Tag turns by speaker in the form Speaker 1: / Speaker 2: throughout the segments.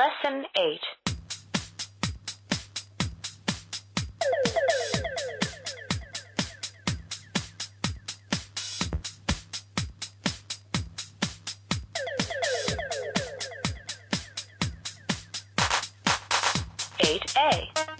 Speaker 1: Lesson 8 8A.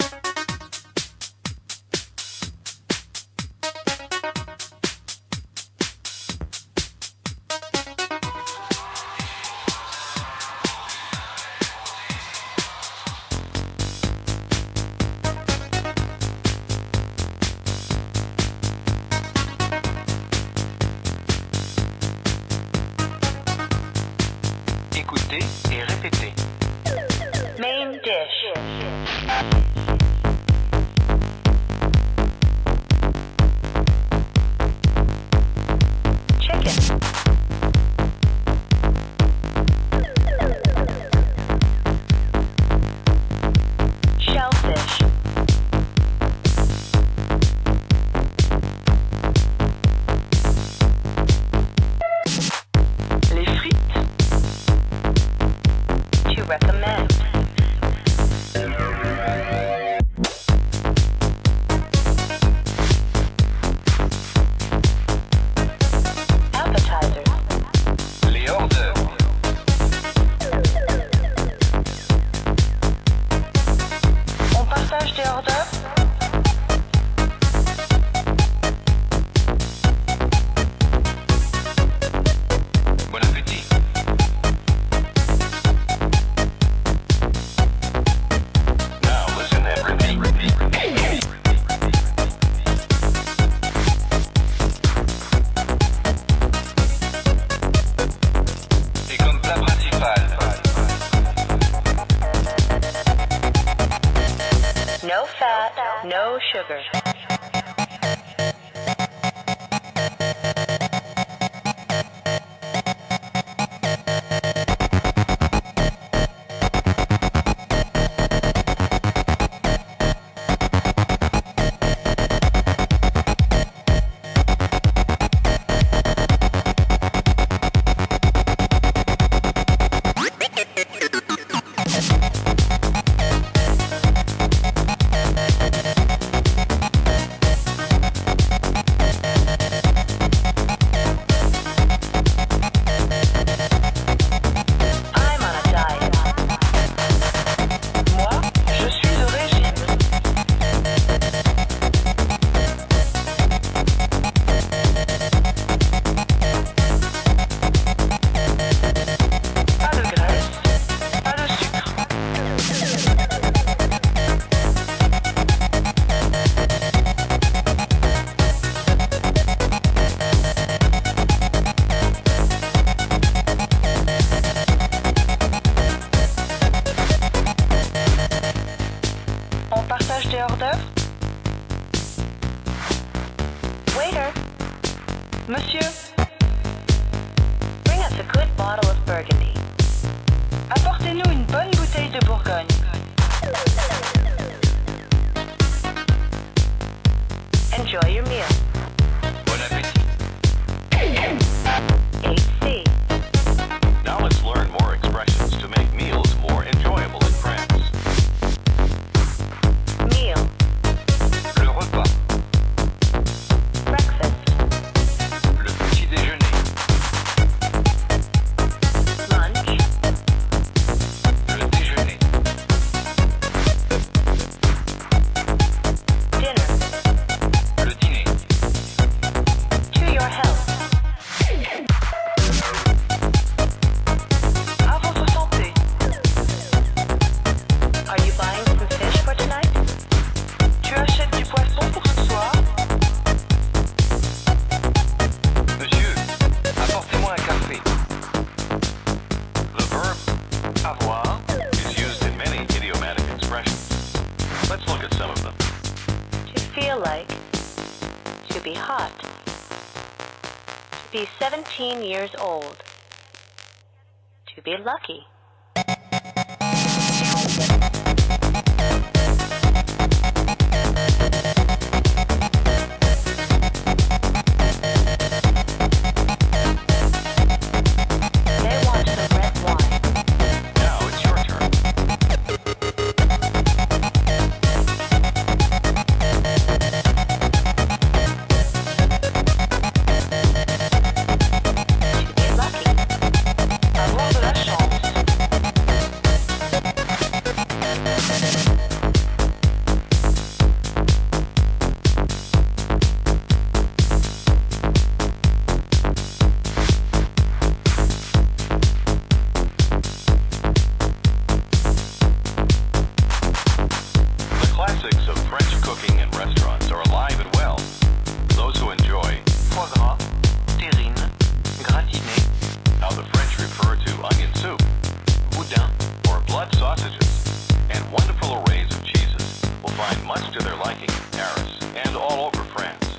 Speaker 1: recommend. no fat, no sugar. Monsieur, bring us a good bottle of burgundy. Apportez-nous une bonne bouteille de Bourgogne. Enjoy your meal.
Speaker 2: like to be
Speaker 1: hot,
Speaker 2: to be
Speaker 1: 17
Speaker 2: years old,
Speaker 1: to be lucky.
Speaker 2: cooking and restaurants
Speaker 1: are alive and well. Those who enjoy
Speaker 2: foie gras, terrine, gratinée, how the French refer to onion soup, boudin, or blood sausages, and wonderful arrays of cheeses will find much to their liking
Speaker 1: in Paris and all over France.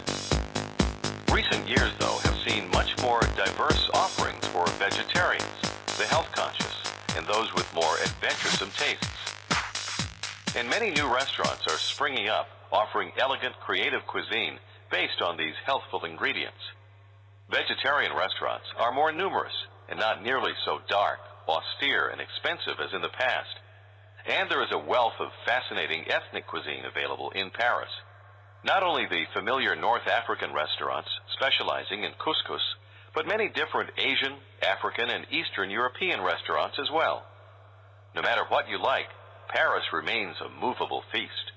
Speaker 1: Recent years, though, have seen much more diverse
Speaker 2: offerings for vegetarians, the health-conscious, and those with more adventuresome tastes. And many new restaurants are springing up offering elegant, creative cuisine based on these healthful ingredients. Vegetarian restaurants are more numerous and not nearly so dark, austere, and expensive as in the past. And there is a wealth of fascinating ethnic cuisine available in Paris. Not only the familiar North African restaurants specializing in couscous, but many different Asian, African, and Eastern European restaurants as well. No matter what you like, Paris remains a movable feast.